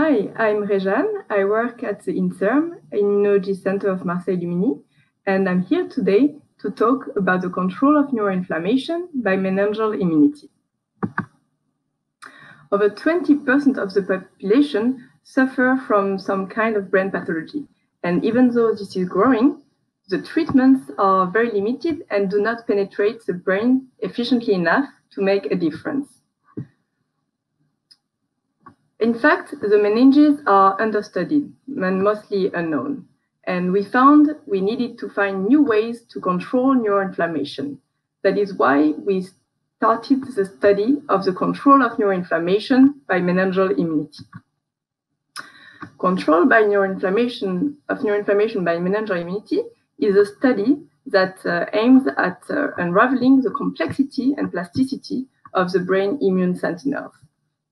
Hi, I'm Réjane. I work at the INSERM, Immunology Center of Marseille Luminy, and I'm here today to talk about the control of neuroinflammation by meningeal immunity. Over 20% of the population suffer from some kind of brain pathology, and even though this is growing, the treatments are very limited and do not penetrate the brain efficiently enough to make a difference. In fact, the meninges are understudied and mostly unknown. And we found we needed to find new ways to control neuroinflammation. That is why we started the study of the control of neuroinflammation by meningeal immunity. Control by neuroinflammation of neuroinflammation by meningeal immunity is a study that uh, aims at uh, unraveling the complexity and plasticity of the brain immune sentinels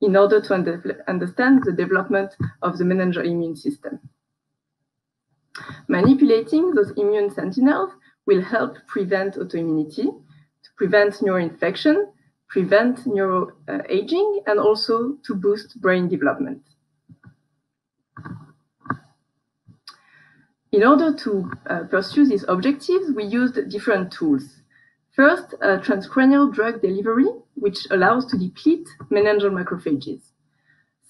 in order to under understand the development of the meningeal immune system. Manipulating those immune sentinels will help prevent autoimmunity, to prevent neuroinfection, prevent neuroaging, and also to boost brain development. In order to uh, pursue these objectives, we used different tools. First, uh, transcranial drug delivery, which allows to deplete meningeal macrophages.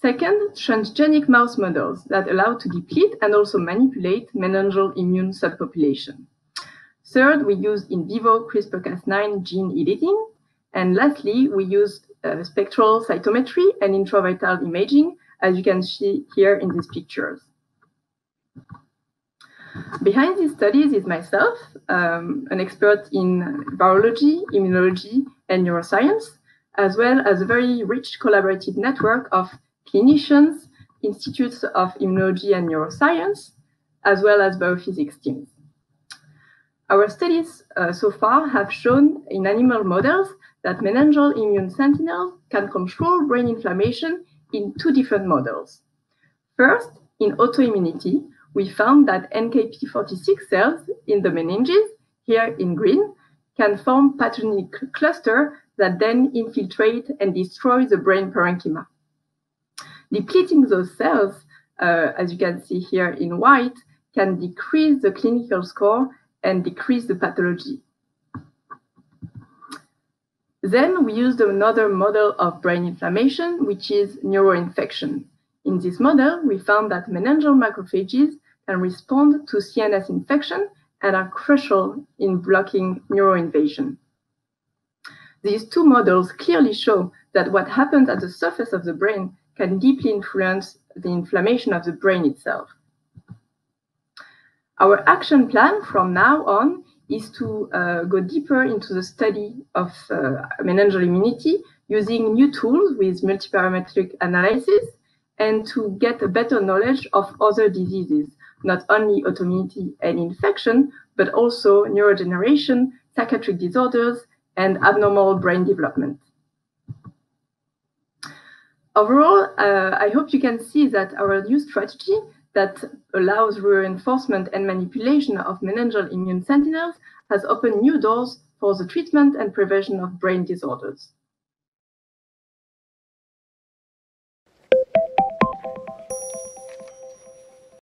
Second, transgenic mouse models that allow to deplete and also manipulate meningeal immune subpopulation. Third, we use in vivo CRISPR-Cas9 gene editing. And lastly, we use uh, spectral cytometry and intravital imaging, as you can see here in these pictures. Behind these studies is myself, um, an expert in virology, immunology, and neuroscience, as well as a very rich collaborative network of clinicians, institutes of immunology and neuroscience, as well as biophysics teams. Our studies uh, so far have shown in animal models that meningeal immune sentinels can control brain inflammation in two different models. First, in autoimmunity, we found that NKP46 cells in the meninges, here in green, can form pathogenic cluster that then infiltrate and destroy the brain parenchyma. Depleting those cells, uh, as you can see here in white, can decrease the clinical score and decrease the pathology. Then we used another model of brain inflammation, which is neuroinfection. In this model, we found that meningeal macrophages can respond to CNS infection and are crucial in blocking neuroinvasion. These two models clearly show that what happens at the surface of the brain can deeply influence the inflammation of the brain itself. Our action plan from now on is to uh, go deeper into the study of uh, meningeal immunity using new tools with multiparametric analysis and to get a better knowledge of other diseases not only autoimmunity and infection, but also neurodegeneration, psychiatric disorders, and abnormal brain development. Overall, uh, I hope you can see that our new strategy that allows reinforcement and manipulation of meningeal immune sentinels has opened new doors for the treatment and prevention of brain disorders.